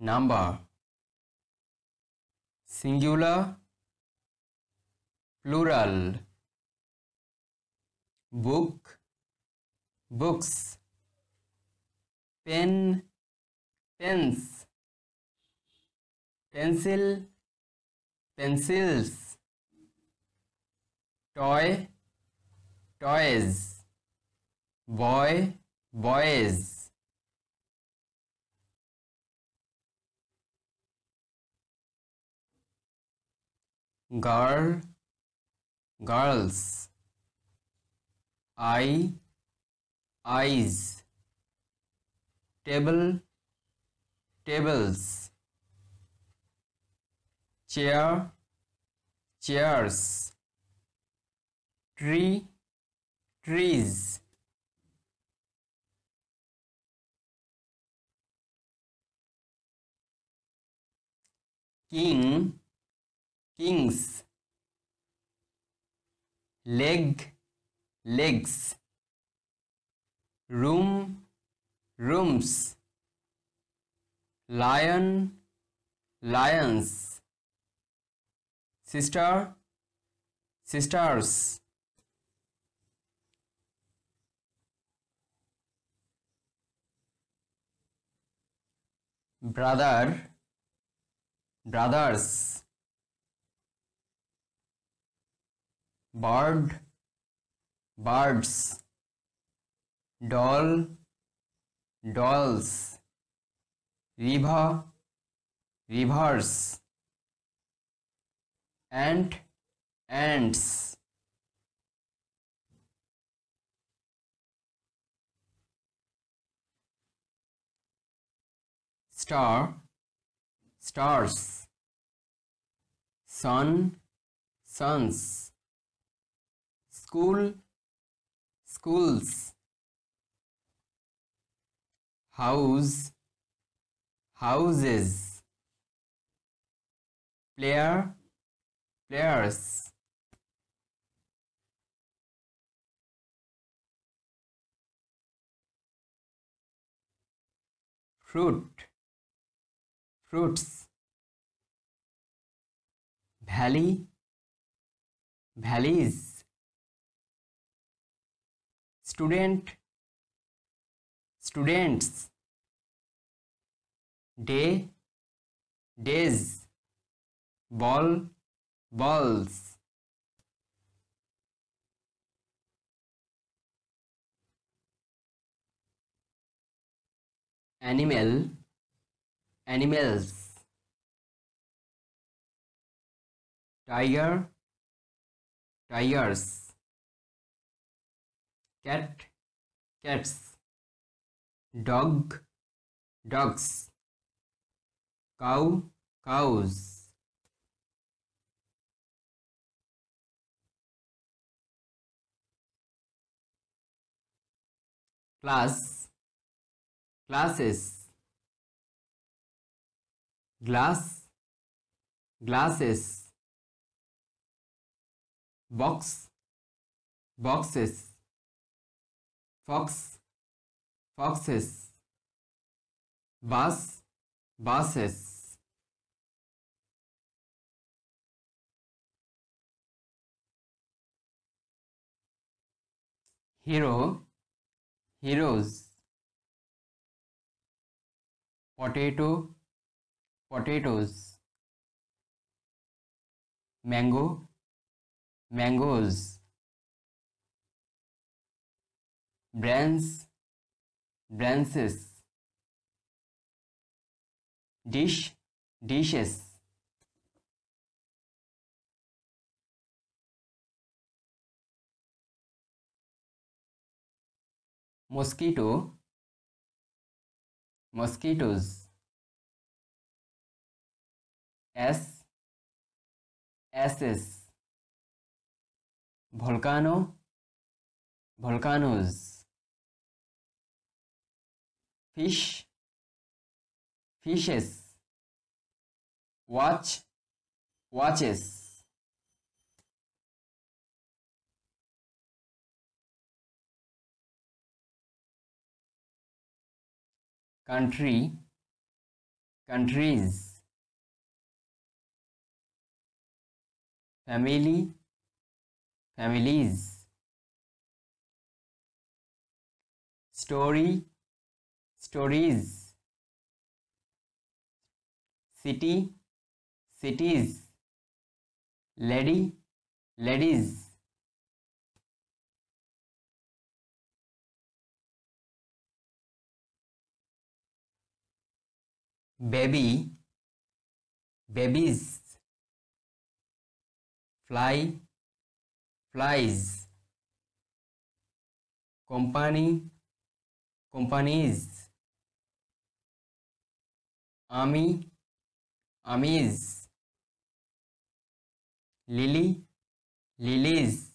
number singular plural book books pen pens pencil pencils toy toys boy boys girl girls eye eyes table tables chair chairs tree trees king kings. Leg legs. Room rooms. Lion lions. Sister sisters. Brother brothers bird birds doll dolls river rivers ant ants. Star stars. Sun suns school schools house houses player players. Fruit fruits. Valley valleys student students day days ball balls. Animal animals. Tiger tigers cat cats dog dogs cow cows class classes glass glasses box boxes fox foxes bus buses hero heroes. Potato potatoes. Mango mangoes branch branches dish dishes mosquito mosquitoes s s's volcano volcanoes fish. Fishes. Watch. Watches. Country. Countries. Family. Families. Story stories city cities lady ladies baby babies fly flies company companies army armies lily lilies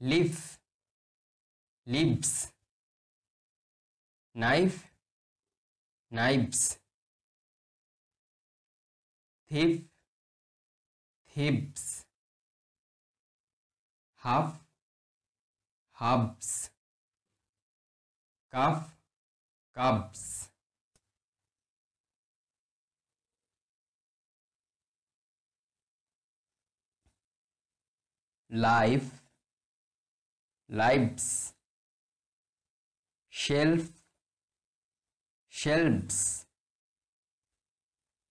leaf leaves knife knives. Thief thieves half halves calf calves life lives. Shelf shelves.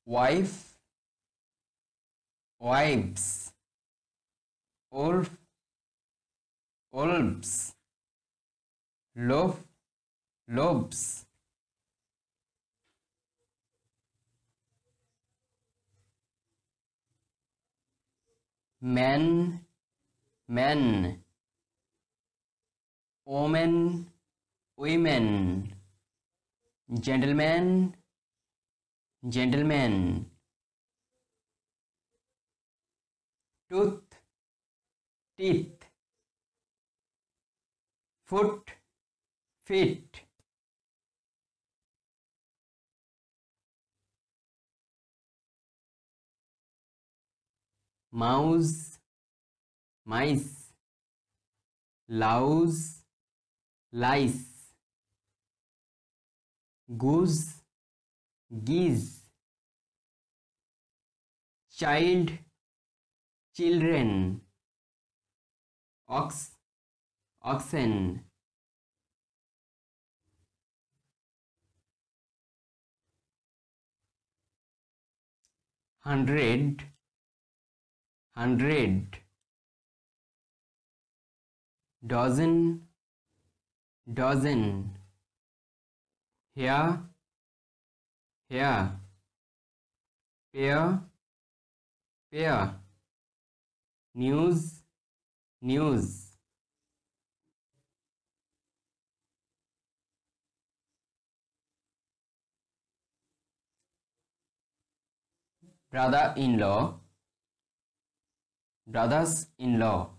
Wife wives. Wolf wolves lobe lobes men men women women gentlemen gentlemen tooth teeth foot feet mouse mice louse lice goose geese child children ox oxen. Hundred. Hundred. Dozen. Dozen. Here. Here. Pair pair news. News brother-in-law. Brothers-in-law.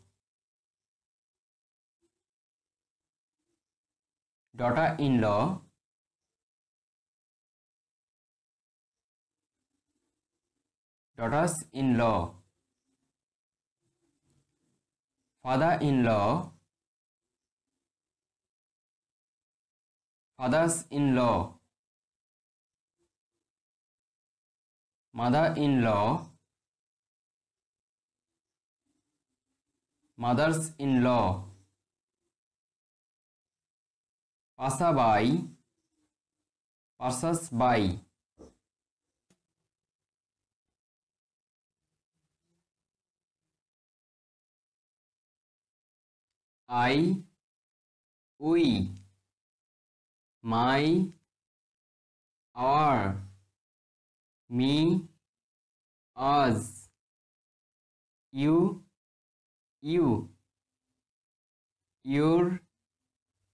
Daughter-in-law. Daughters-in-law. Father-in-law. Fathers-in-law mother-in-law mothers-in-law passerby passers-by I we my our me us you you your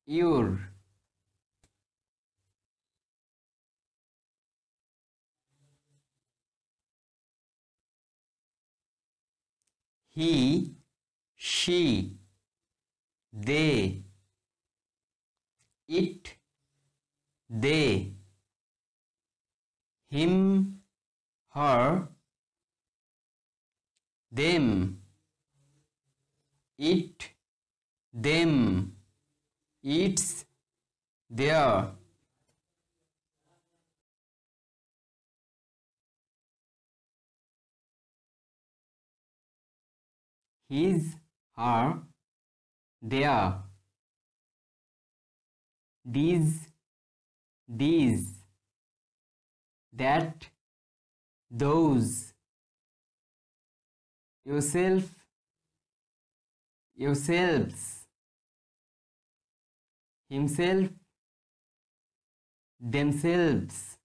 your he she they it they him her them it, them, its, their. His, her, their. These, these, that, those. Yourself, yourselves. Himself, themselves.